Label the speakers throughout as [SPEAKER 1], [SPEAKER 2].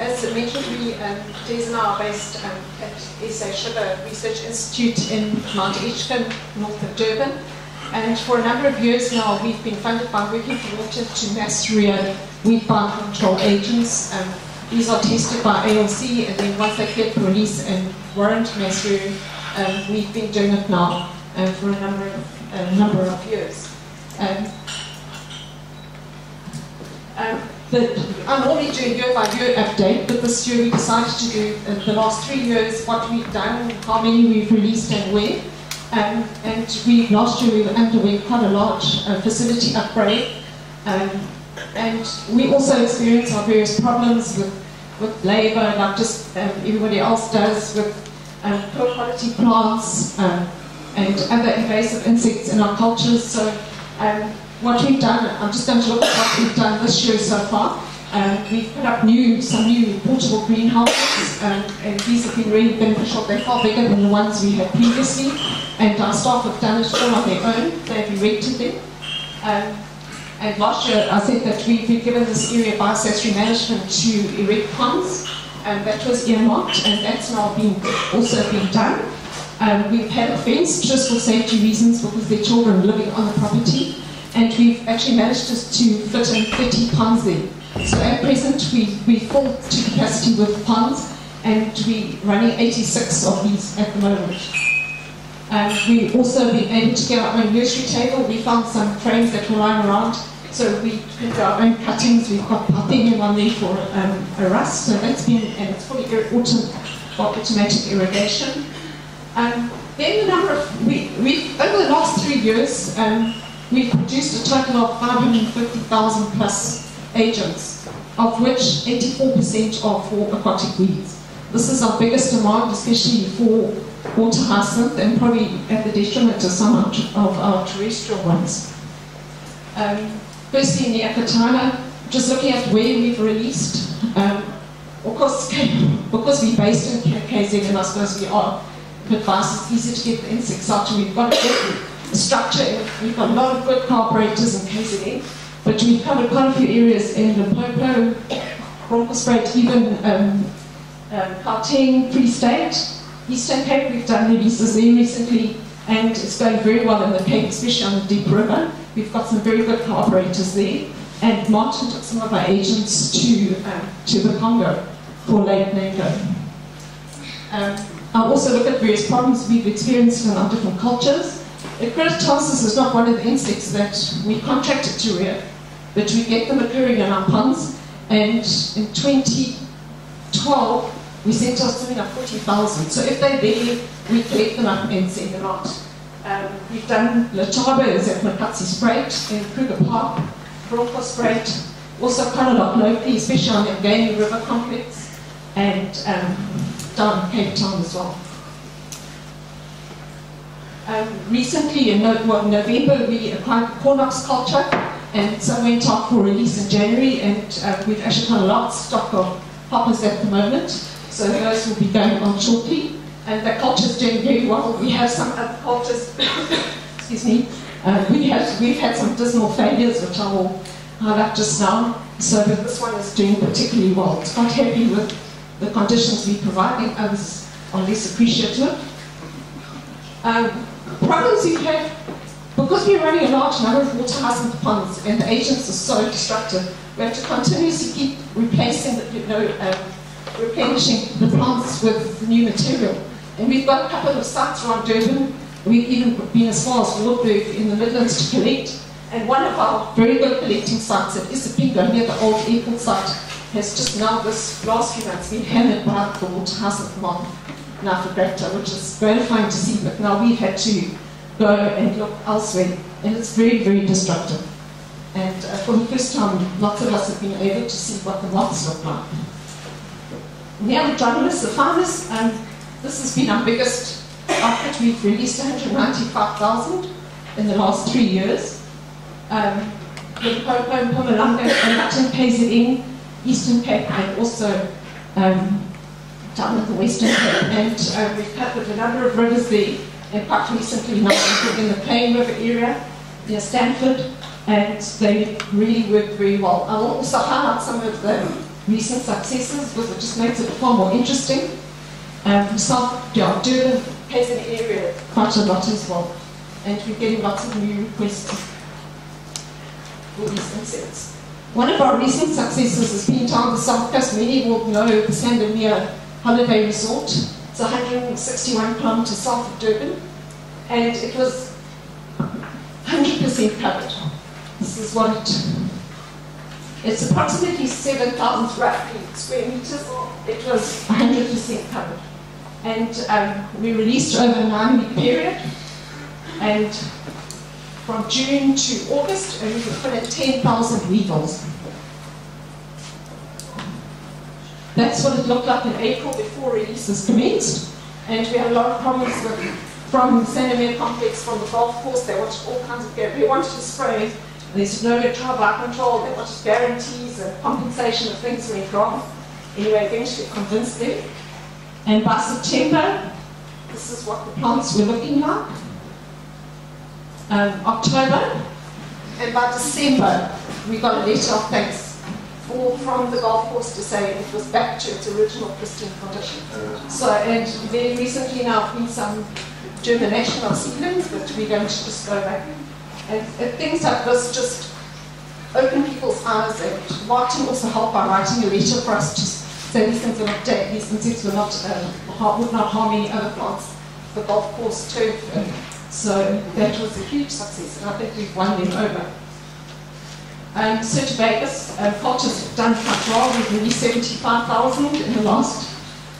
[SPEAKER 1] as mentioned, we, um, Des and I are based um, at SA Sugar Research Institute in Mount Edgecombe, north of Durban. And for a number of years now, we've been funded by Working for Water to mass wheat barn control agents. Um, these are tested by ARC, and then once they get release and warrant mass um, we've been doing it now uh, for a number of, a number of years. I'm only doing year by year update, but this year we decided to do uh, the last three years what we've done, how many we've released and where. Um, and we last year we were underwent quite a large uh, facility upgrade. Um, and we also experience our various problems with, with labour, like just um, everybody else does, with um, poor quality plants um, and other invasive insects in our cultures. So um, what we've done, I'm just going to look at what we've done this year so far. Um, we've put up new, some new portable greenhouses, um, and these have been really beneficial. They're far bigger than the ones we had previously, and our staff have done it all on their own. They've erected them. Um, and last year, I said that we've given this area biosensor management to erect ponds, and that was earmarked, and that's now been also been done. Um, we've had a fence just for safety reasons because there are children living on the property and we've actually managed just to fit in 30 ponds there. So at present, we, we full to capacity with ponds, and we're running 86 of these at the moment. Um, we've also been able to get our own nursery table. We found some frames that were lying around, so we did our own cuttings. We've got parthenium on there for um, a rust, so that's been, and it's fully autom automatic irrigation. Um, then the number of, we, we've, over the last three years, um, we've produced a total of 550,000 plus agents, of which 84% are for aquatic weeds. This is our biggest demand, especially for water hyacinth and probably at the detriment of some of our terrestrial ones. Um, firstly, in the Akatana, just looking at where we've released, um, of course, because we're based in KZN, and I suppose we are, but advice it's easy to get the insects out, and we've got to get structure. We've got a lot of good cooperators in KZN, but we've covered quite a few areas in the Limpopo, Bronkhorstspruit, even um, um, Free State. Eastern Cape, we've done releases there recently, and it's going very well in the Cape, especially on the Deep River. We've got some very good cooperators there. And Martin took some of our agents to, um, to the Congo for Lake Nago. Um, I'll also look at various problems we've experienced in our different cultures. Echinotoxis is not one of the insects that we contracted to rear, but we get them occurring in our ponds. And in 2012, we sent out something like 40,000. So if they're there, we collect them up and send them out. Um, we've done Letaba at Makatsisspruit in Kruger Park, Bronkhorstspruit, also quite a lot locally, especially on the Ngani River complex, and um, down Cape Town as well. Um, recently, in well, November, we acquired Cornops culture, and some went off for release in January, and uh, we've actually got a lot of stock of poppers at the moment, so those will be going on shortly. And the culture is doing very well. We have some other cultures, excuse me, uh, we have, we've had some dismal failures, which I will highlight just now. So but this one is doing particularly well. It's quite happy with the conditions we're providing. Others are less appreciative. Um, problems you have, because we're running a large number of water hyacinth ponds and the agents are so destructive, we have to continuously keep replacing, the, you know, um, replenishing the plants with new material. And we've got a couple of sites around Durban. We've even been as far as Wartburg in the Midlands to collect. And one of our very good collecting sites at Isipingo, near the old airport site, has just now, this last few months, been hammered by the water hyacinth moth for which is gratifying to see, but now we've had to go and look elsewhere, and it's very, very destructive. And uh, for the first time, lots of us have been able to see what the moths look like. Have journalists, the farmers, and this has been our biggest output. We've released 195,000 in the last three years. Um, Limpopo, Mpumalanga, and KZN, Eastern Cape, and also um, down in the Western Cape, and uh, we've covered a number of rivers there, and quite recently now in the Klein River area near Stanford, and they really work very well. I will also highlight some of the recent successes because it just makes it far more interesting. Um, South yeah, Durban has an area quite a lot as well, and we're getting lots of new requests for these insects. One of our recent successes has been on the South Coast. Many will know the San Lameer Holiday Resort. It's 161 kilometers south of Durban, and it was 100% covered. This is what it it's approximately 7,000 roughly square meters. It was 100% covered. And um, we released over a nine-week period. And from June to August, and we put in 10,000 weevils. That's what it looked like in April before releases commenced. And we had a lot of problems with, from the San Lameer complex, from the golf course. They wanted all kinds of, they wanted to spray there's no trial by control. They wanted guarantees and compensation if things went wrong. Anyway, eventually convinced them. And by September, this is what the plants were looking like. Um, October, and by December, we got a letter of thanks for, from the golf course to say it was back to its original pristine condition. So, and very recently now, have been some germination of seedlings, but we're going to just go back and, and things like this just open people's eyes and Martin also helped by writing a letter for us to say these things are not dead, these insects were not, uh, would not harm any other plants, the golf course turf. And so that was a huge success and I think we've won them over. Um, Vegas, uh, Culture's done quite well. We've released 75,000 in the last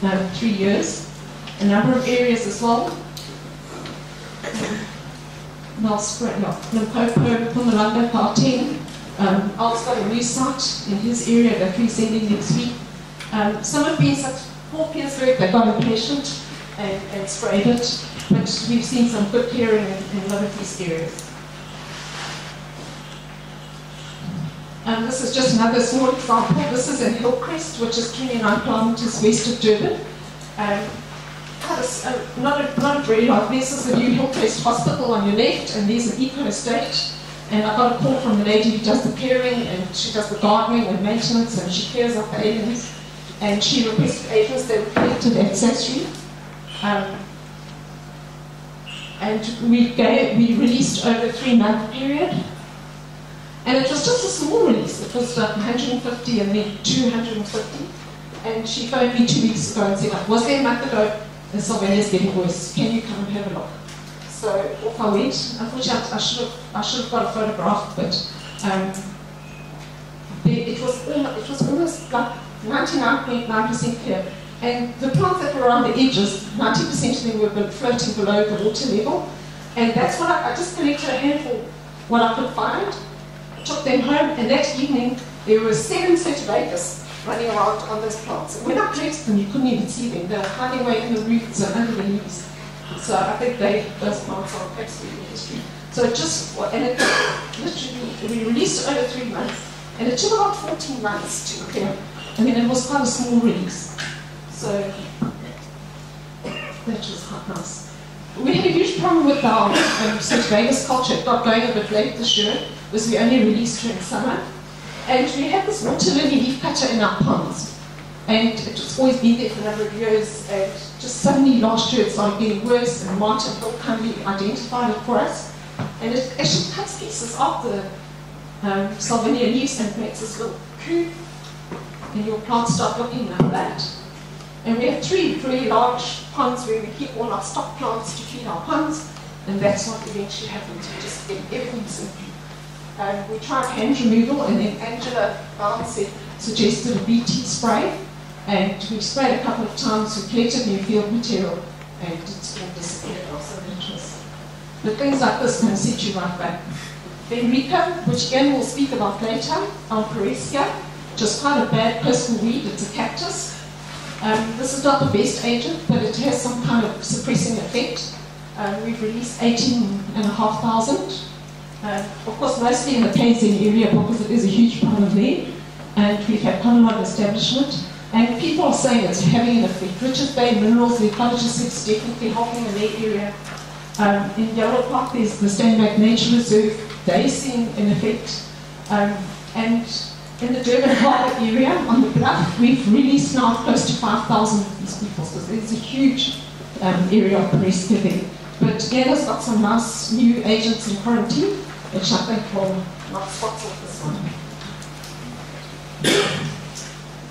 [SPEAKER 1] uh, three years. A number of areas as well. Limpopo, Mpumalanga, Gauteng. Um, Al's got a new site in his area that we're sending next week. Um, some have been such poor Pietersburg, they got impatient and, and sprayed it, but we've seen some good clearing in, in a lot of these areas. And this is just another small example. This is in Hillcrest, which is 29 kilometers west of Durban. Um, uh, not, a, not a very large, this is the new Hillcrest Hospital on your left, and there's an eco estate. And I got a call from the lady who does the clearing, and she does the gardening and maintenance, and she clears up the aliens. And she requested agents that were collected at Sasri. Um, and we, gave, we released over a three month period. And it was just a small release. It was like 150 and then 250. And she phoned me two weeks ago and said, was there ago and Salvinia's getting worse. Can you come and have a look? So off I went. Unfortunately, I should have, I should have got a photograph, but um, it, was it was almost like 99.9% clear. And the plants that were around the edges, 90% of them were floating below the water level. And that's what I, I just collected a handful, what I could find, took them home, and that evening there were seven Cyrtobagous running around on those plants. And when I placed them, you couldn't even see them. They're hiding away in the roots and under the leaves. So I think they, those plants are absolutely history. So it just, and it literally, we released over three months, and it took about 14 months to clear. I mean, it was quite a small release. So that was quite nice. We had a huge problem with our um, St. Vegas culture. It got going a bit late this year, because we only released during summer. And we had this water lily leaf cutter in our ponds. And it was always been there for a number of years. And just suddenly last year it started getting worse, and Martin Hill kindly identified it for us. And it actually cuts pieces off the um, Salvinia leaves and makes this little coop. And your plants start looking like that. And we have three very large ponds where we keep all our stock plants to feed our ponds. And that's what eventually happens. We just get everything um, we tried hand removal, and then Angela Bownes suggested a BT spray. And we sprayed a couple of times, we collected new field material, and it's all disappeared also interest. But things like this can set you right back. Phenrica, which again we'll speak about later, Alperesia, just quite a bad personal weed, it's a cactus. Um, this is not the best agent, but it has some kind of suppressing effect. Um, we've released 18,500 uh, of course, mostly in the KZN area because it is a huge problem there. And we've had quite a lot of establishment. And people are saying it's having an effect. Richards Bay Minerals, the ecologist is definitely helping in their area. Um, in Yellow Park, there's the Steinbach Nature Reserve. They're seeing an effect. Um, and in the Durban Harbour area on the bluff, we've released now close to 5,000 of these people, so there's a huge um, area of arrest there. But Gala's got some nice new agents in quarantine, which I think will knock spots off this one.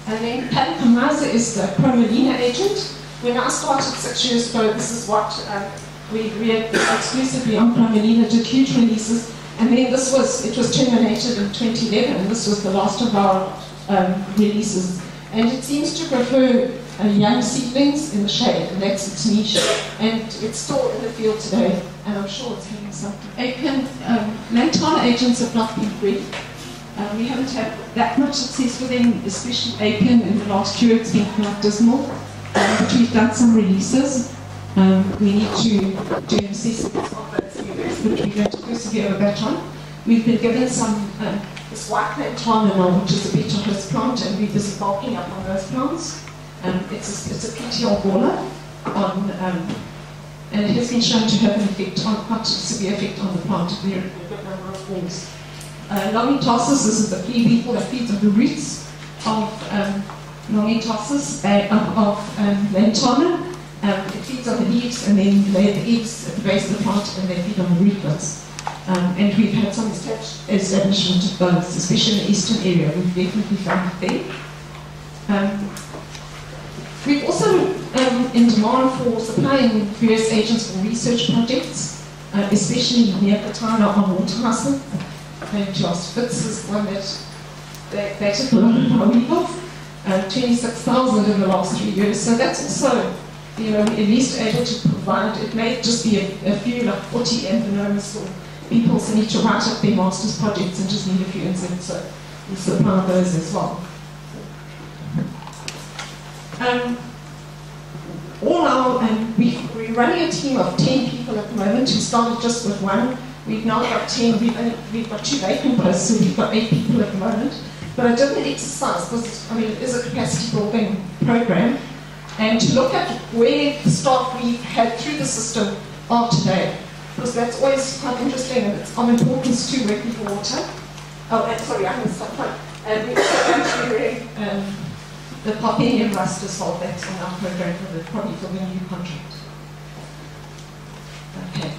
[SPEAKER 1] And then Pat Pamaza is the Chromolaena agent. When I started six years ago, this is what um, we read exclusively on Chromolaena, did huge releases. And then this was, it was terminated in 2011, and this was the last of our um, releases. And it seems to prefer uh, young seedlings in the shade, and that's its niche. And it's still in the field today, and I'm sure it's having some. Apian, um, agents have not been bred. Uh, we haven't had that much success with them, especially Apian in the last year. It's been quite dismal. Um, but we've done some releases. Um, we need to do an assessment of those units, which we're to persevere with that on. We've been given some, uh, this now, which is a better host plant, and we're busy bulking up on those plants. Um, it's, a, it's a PTL baller, on, um, and it has been shown to have an effect on, quite a severe effect on the plant in a good number of forms. Uh, this is the flea beetle that feeds on the roots of um, Longitarsus, uh, of, of um, lantana. Um, it feeds on the leaves and then lay the eggs at the base of the plant and they feed on the rootlets. Um, and we've had some establishment of those, especially in the eastern area. We've definitely found it there. Um, we've also um, in demand for supplying various agents for research projects, uh, especially near Katana on water hyacinth. And Joss Fitz is one that they took a lot of uh, 26,000 in the last three years. So that's also you know, at least able to provide, it may just be a, a few, like 40 Anthonomus or people need to write up their master's projects and just need a few inserts, so we supply those as well. Um, all our, um, we, we're running a team of 10 people at the moment. We started just with one. We've now got 10, we've, only, we've got two vacant posts, so we've got eight people at the moment. But I did an exercise because, I mean, it is a capacity building program and to look at where the staff we've had through the system are today. Because that's always quite interesting and it's of importance to working for water. Oh, and sorry, I missed that one. And we're actually um, the rust to solve that on our program for the, probably for the new contract. Okay.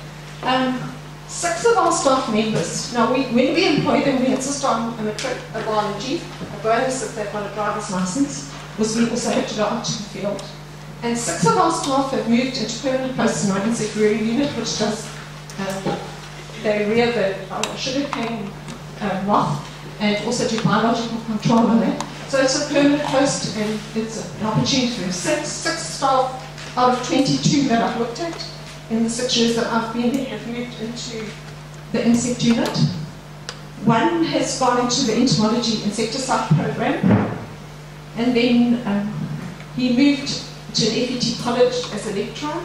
[SPEAKER 1] Um, six of our staff members, now we, when we employ them, we insist on a matric, a biology, a bonus if they've got a driver's license was we also had to go out to the field. And six of our staff have moved into permanent posts in our unit, which does, they rear the uh, sugarcane uh, moth and also do biological control on that. So it's a permanent post and it's an opportunity for six, six staff out of 22 that I've looked at in the six years that I've been there have moved into the insect unit. One has gone into the entomology insecticide program and then um, he moved to an FET college as a lecturer.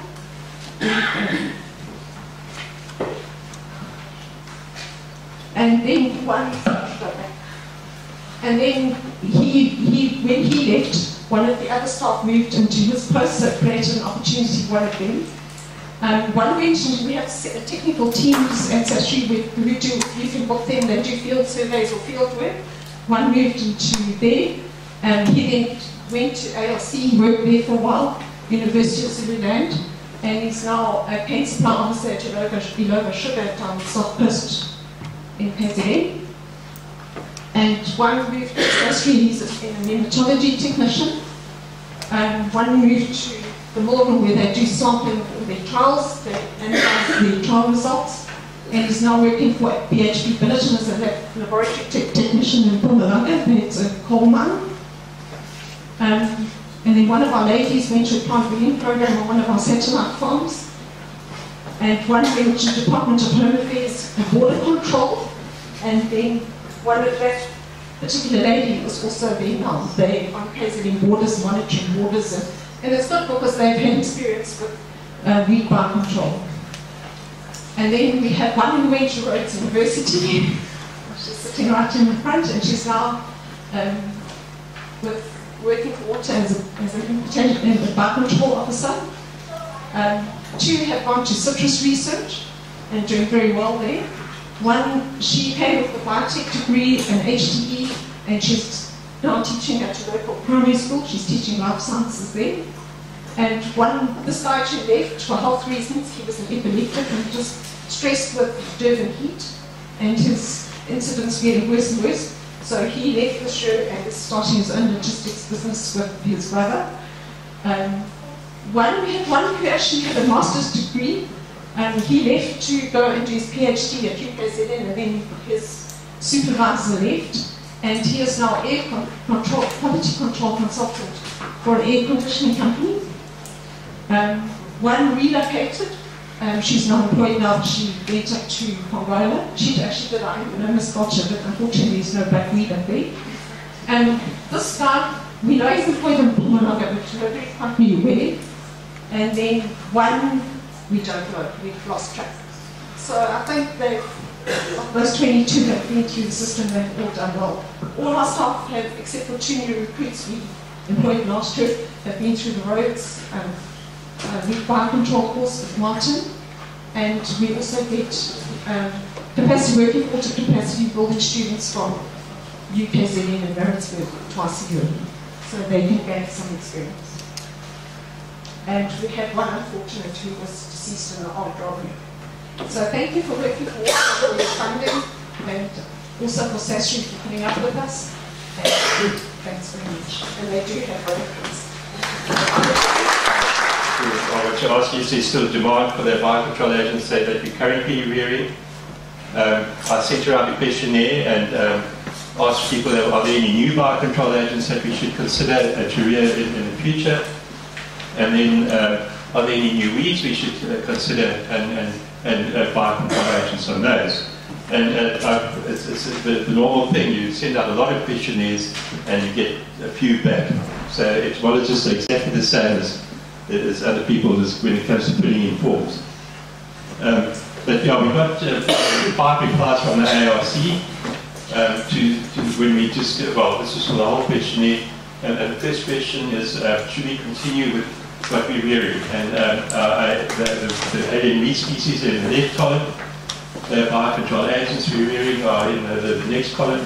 [SPEAKER 1] And then one, and then he, he, when he left, one of the other staff moved into his post, so created an opportunity for one of them. Um, one we have technical teams at SASRI who do, you can book them, they do field surveys or field work. One moved into there. and he then went to ARC, worked there for a while, University of Zululand, and he's now a supply officer at Illovo Sugar down South Coast in KZN. And one moved to Australia, he's a, nematology technician. Um, one moved to the Morgan where they do sampling for their trials, they analyze the trial results. And he's now working for BHP Billiton as a laboratory te technician in Mpumalanga, it's a coal mine. Um, and then one of our ladies went to a plant breeding program on one of our satellite farms. And one went to Department of Home Affairs Border Control. And then one of that particular lady was also being on they on KZN borders, monitoring borders. And, and it's good because they've had experience with uh, weed bar control. And then we had one who went to Rhodes University. she's sitting right in the front, and she's now um, with working for water as, a, as an environmental officer. Um, two have gone to citrus research and doing very well there. One, she came with a biotech degree, an HDE, and she's now teaching at a local primary school. She's teaching life sciences there. And one, this guy actually left for health reasons. He was an epileptic and just stressed with Durban heat, and his incidents getting worse and worse. So he left the show and is starting his own logistics business with his brother. Um, one, we had one who actually had a master's degree. Um, he left to go and do his PhD at UKZN, and then his supervisor left, and he is now air control, quality control consultant for an air conditioning company. Um, one relocated. Um, she's not employed now. She went up to Pongola. She actually did our economics culture, but unfortunately there's no black up there. And this guy, we know he's employed in Mpumalanga, but we don't quite know where. And then one, we don't know. We've lost track. So I think that those 22 have been through the system, they've all done well. All our staff have, except for two new recruits we employed last year, have been through the roads. Um, uh, with fire control course with Martin, and we also get um, capacity working water capacity building students from UKZN and Maritzburg twice a year, so they can gain some experience. And we had one unfortunate who was deceased in an armed robbery. So thank you for working for for your funding, and also for SASRI for putting up with us. And thanks very much. And they do have reference.
[SPEAKER 2] I want to ask you, is still a demand for their biocontrol agents say that you're currently rearing? Um, I sent around a questionnaire and um, asked people, are there any new biocontrol agents that we should consider to rear in, in the future? And then, uh, are there any new weeds we should uh, consider and, and, and uh, agents on those? And uh, it's, it's the, the, normal thing, you send out a lot of questionnaires and you get a few back. So it's well, just exactly the same as as other people when it comes to putting in forms. Um, but yeah, we got uh, five replies from the ARC um, to, to, when we just, well, this is for the whole questionnaire. And, and the first question is, uh, should we continue with what we're rearing? And um, uh, I, the, the, the alien species in the left column, the biocontrol agents we're rearing are in the, next column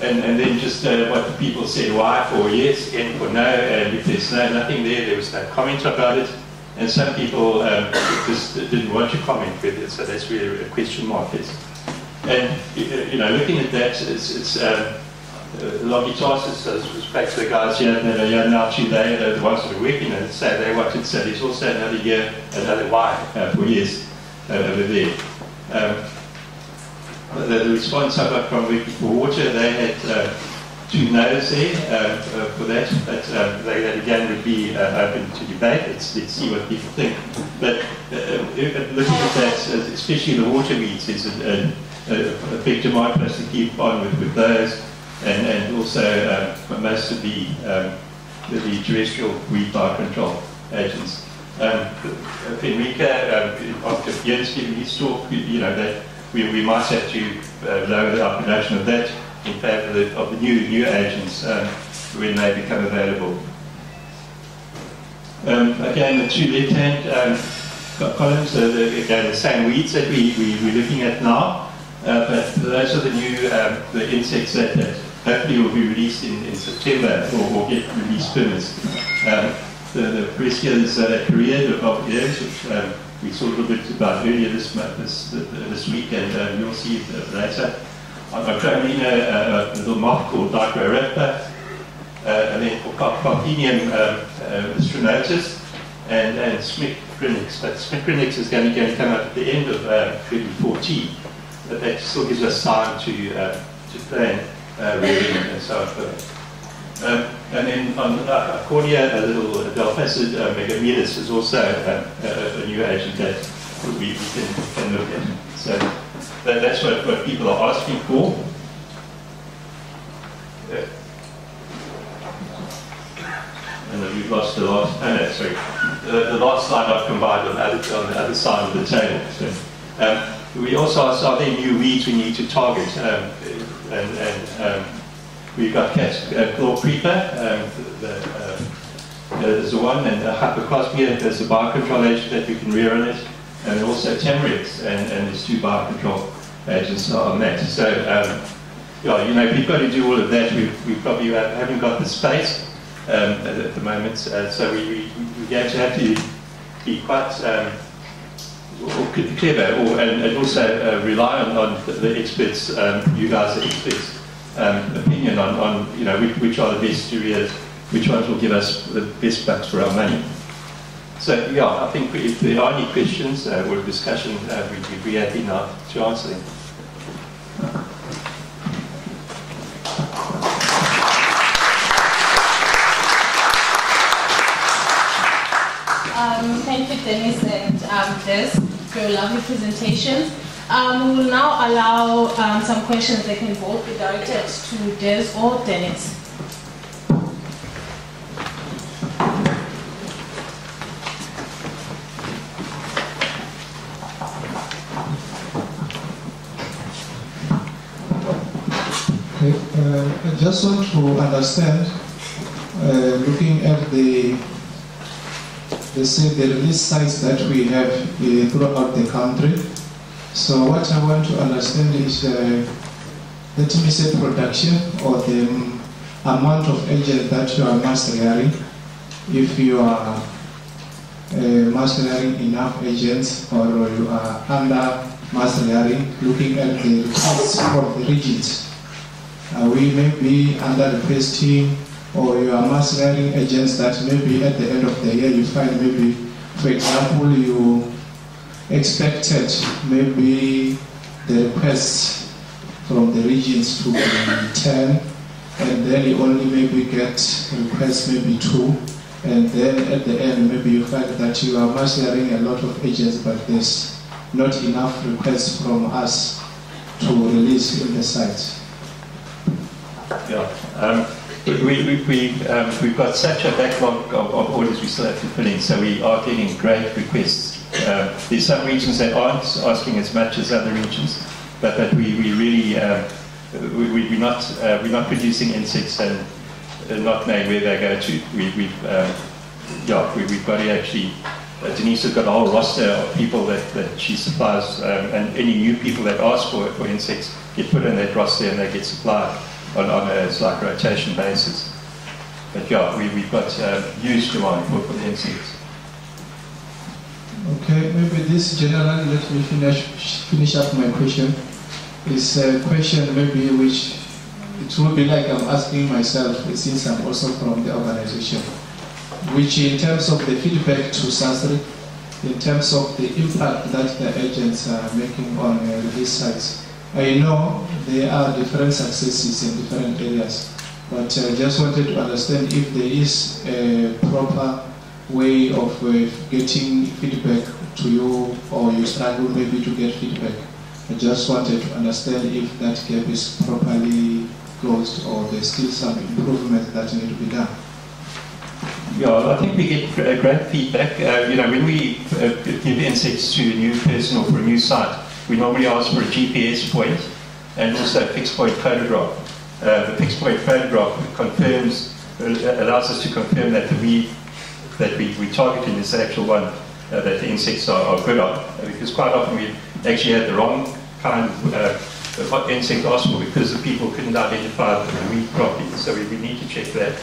[SPEAKER 2] and, and then just uh, what people said, why for yes, and for no, and if there's no, nothing there, there was no comment about it. And some people um, just didn't want to comment with it, so that's where a question mark is. And, you know, looking at that, it's, it's um, was back to the guys here that are here now today, they're the ones are working and say they wanted, so there's also another year, another Y uh, for years uh, over there. Um, the, the, response I got from Working for Water, they had uh, two no's there uh, uh, for that, but um, they, that again would be uh, open to debate. Let's, let's see what people think. But looking at that, especially the water weeds, is a, a, a, big demand for us to keep on with, with those, and, and also most of the, um, the, the terrestrial weed biocontrol agents. Um, Phenrica, um, after Jens giving his talk, you know, that we, we might have to uh, lower our production of that in favour of the, of the new, new agents um, when they become available. Um, again, the two left-hand um, columns are the, again, the same weeds that we, we, we're looking at now, uh, but those are the new um, the insects that, that, hopefully will be released in, in September or, or get released permits. Um, the, the Briske's uh, Korea of years, which um, we saw a little bit about earlier this month, this, this week, and uh, you'll see it later. I've got Chromina, a little moth called Dichrorampha, uh, and then for Parthenium um, uh, strenotus, and, and Smicronyx. But Smicronyx is going to, going to come out at the end of uh, 2014, but that still gives us time to, uh, to plan uh, rearing and so on. Um, and then on uh, a little Delphacid uh, is also a, a, new agent that we, can, can, look at. So that, that's what, what people are asking for. Yeah. And then we've lost the last, oh no, sorry. The, the last slide I've combined on the, other, on the other side of the table. So, um, we also asked, are there new weeds we need to target? Um, and, and um, We've got cat, uh, creeper, um, the, uh, there's the one, and uh, hypocosmia, there's a biocontrol agent that we can rear on it, and also Tamarix, and, and there's two bar control agents on that. So um, yeah, you know, if we've got to do all of that, we, we probably haven't got the space um, at, at, the moment. Uh, so we, we, we're going to have to be quite um, clever or, and, and also uh, rely on, on the, the experts, um, you guys are experts, um, opinion on, on, you know, which, which are the best areas, which ones will give us the best bucks for our money. So yeah, I think if there are any questions uh, or discussion, uh, we'd be happy now to answer them.
[SPEAKER 3] Um, thank you, Dennis Des, for your lovely presentations. Um, we will now allow um, some questions that can both be directed to Des or Dennis.
[SPEAKER 4] Okay, uh, I just want to understand, uh, looking at the they say the release sites that we have uh, throughout the country. So what I want to understand is, uh, let me say production or the amount of agents that you are mastering. If you are uh, mastering enough agents or you are under mastering, looking at the requests from the regions. Uh, we may be under requesting or you are mastering agents that maybe at the end of the year you find maybe, for example, you expected maybe the requests from the regions to be 10, and then you only maybe get requests maybe two, and then at the end maybe you find that you are mastering a lot of agents, but there's not enough requests from us to release in the site.
[SPEAKER 2] Yeah. Um, we, we, we, um, we've got such a backlog of, of, orders we still have to fill in, so we are getting great requests. Uh, there's some regions that aren't asking as much as other regions, but that we, we really, um, we, are not, uh, we're not producing insects and uh, not knowing where they go to. We, we've, um, yeah, we, have got to actually, uh, Denise has got a whole roster of people that, that she supplies, um, and any new people that ask for, for insects get put in that roster and they get supplied on, on a like rotation basis. But yeah, we, we've got uh, huge demand for, for the insects.
[SPEAKER 4] Okay, maybe this generally let me finish finish up my question. It's a question maybe which it will be like I'm asking myself since I'm also from the organization, which in terms of the feedback to SASRI, in terms of the impact that the agents are making on uh, these sites, I know there are different successes in different areas, but I uh, just wanted to understand if there is a proper way of uh, getting feedback to you or you struggle maybe to get feedback. I just wanted to understand if that gap is properly closed or there's still some improvement that need to be done.
[SPEAKER 2] Yeah, I think we get great feedback. Uh, you know, when we uh, give insights to a new person or for a new site, we normally ask for a GPS point and also a fixed point photograph. Uh, the fixed point photograph confirms, uh, allows us to confirm that the weed that we, we targeted is the actual one uh, that the insects are, are good on. because quite often we actually had the wrong kind of uh, insect asked for because the people couldn't identify the weed properly. So we, we need to check that.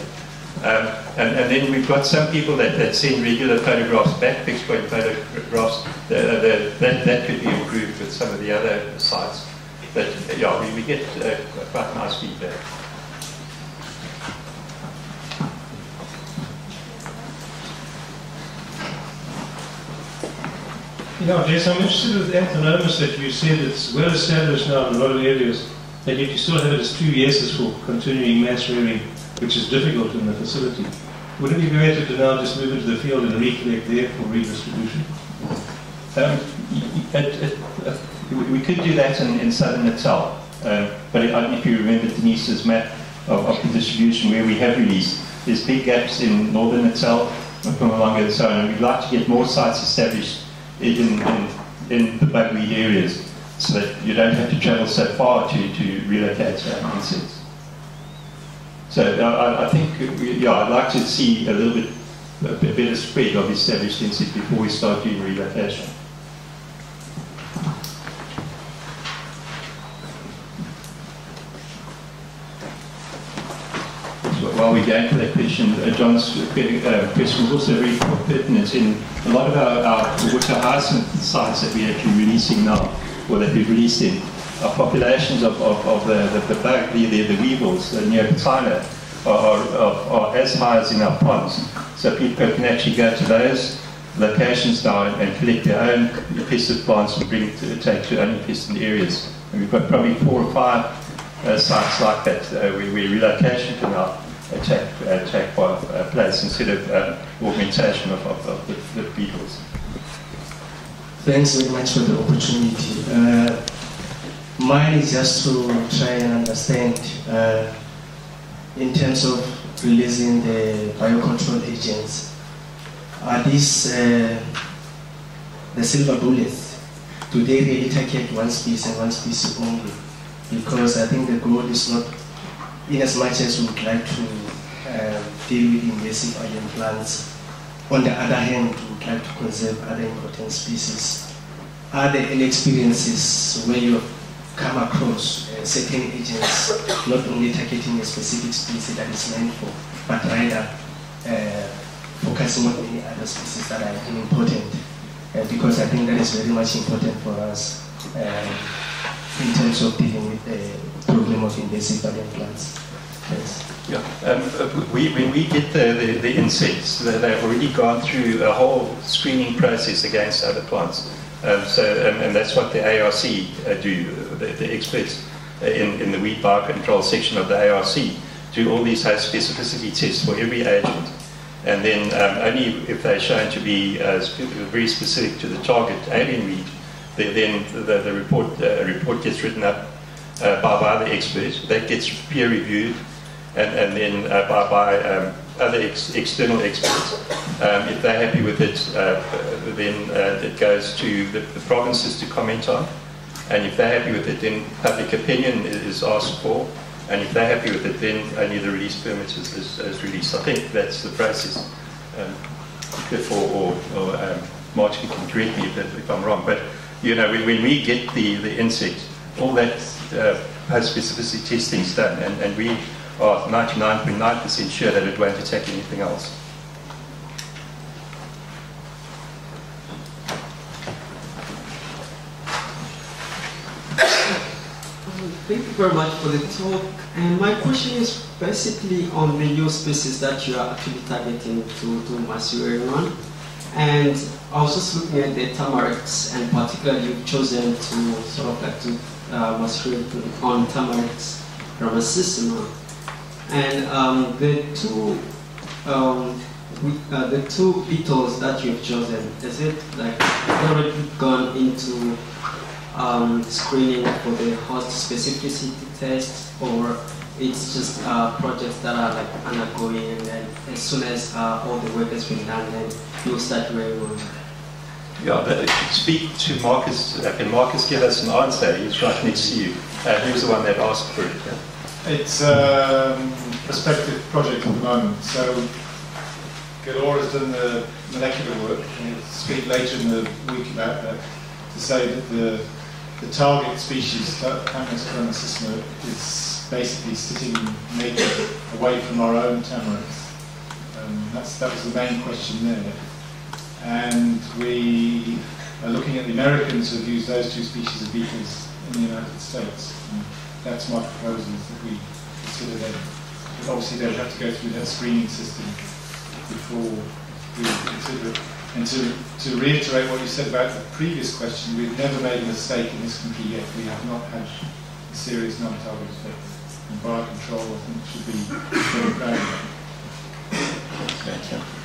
[SPEAKER 2] Um, and, and, then we've got some people that, that send regular photographs back, fixed point photographs. The, the, that, that could be improved with some of the other sites. But yeah, we, we get uh, quite nice feedback.
[SPEAKER 5] You know, Jess, I'm interested with Anthonomus that you said it's well established now in a lot of areas, that yet you still have it as two yeses for continuing mass rearing which is difficult in the facility. Would it be better to now just move into the field and recollect there for redistribution?
[SPEAKER 2] Um, it, it, uh, we could do that in, in southern Natal, uh, but it I don't if you remember Denise's map of, of, the distribution where we have released, there's big gaps in northern Natal, along the zone, and we'd like to get more sites established in, in, in the bugweed areas so that you don't have to travel so far to, to relocate uh, insects. So uh, I, I think, uh, yeah, I'd like to see a little bit a better spread of established density before we start doing relocation. while we're going for that question, uh, John's uh, question was also very pertinent in a lot of our, our water hyacinth sites that we're actually releasing now, or that we've released in, are populations of, of, of the, the, the the, the, the weevils, the Neochetina, are, are, as high as in our ponds. So people can actually go to those locations now and, collect their own infested plants and bring to, take to uninfested areas. And we've got probably four or five uh, sites like that uh, where, where relocation can now take, uh, uh, place instead of uh, augmentation of, of, of the, the beetles.
[SPEAKER 6] Thanks very much for the opportunity. Mine is just to try and understand uh, in terms of releasing the biocontrol agents. Are these uh, the silver bullets? Do they really target one species and one species only? Because I think the goal is not, in as much as we would like to uh, deal with invasive alien plants, on the other hand, we would like to conserve other important species. Are there any experiences where you have come across uh, certain agents not only targeting a specific species that is meant for, but rather uh, focusing on many other species that are important? Uh, because I think that is very much important for us uh, in terms of dealing with the problem of invasive alien plants. Yes.
[SPEAKER 2] Yeah, um, uh, we, when we get the, the, the insects, they've already gone through a whole screening process against other plants. Um, so, and, that's what the ARC uh, do, the, the experts in, in the weed biocontrol section of the ARC do all these high specificity tests for every agent. And then um, only if they're shown to be uh, very specific to the target alien weed, then the, the report, uh, report gets written up uh, by, by the expert. That gets peer reviewed and, and then uh, by, by um, other ex external experts. Um, if they're happy with it, uh, then uh, it goes to the, the, provinces to comment on. And if they're happy with it, then public opinion is asked for. And if they're happy with it, then only the release permit is, is, is released. I think that's the process. Um, before, or, or um, Martin can correct me if, if, I'm wrong. But you know, when, when we get the, the insect, all that uh, specificity testing is done, and, and we are 99.9% sure that it won't attack anything else.
[SPEAKER 7] Thank you very much for the talk. And my question is basically on the new species that you are actually targeting to do mass on. And I was just looking at the tamarix, and particularly you've chosen to sort of like to uh, mass on tamarix ramosissima. And um, the two um, uh, the two beetles that you've chosen, is it like already gone into um, screening for the host specificity test, or it's just uh, projects that are like undergoing, and then as soon as uh, all the work has been done, then you'll start rolling.
[SPEAKER 2] Yeah, but speak to Marcus. Can Marcus give us an answer? He's right next to you. Uh, he was the one that asked for it. Yeah?
[SPEAKER 8] It's a um, prospective project at the moment. So Galore has done the molecular work, and he'll speak later in the week about that, to say that the, the target species, Tamarix ramosissima, is basically sitting naked away from our own tamarix. Um, that's, that was the main question there. And we are looking at the Americans who have used those two species of beetles in the United States. That's my proposal, that we consider them. But obviously they'll have to go through that screening system before we consider it. And to, to reiterate what you said about the previous question, we've never made a mistake in this country yet. We have not had a serious non-target effect. And biocontrol, I think, should be very proud of that.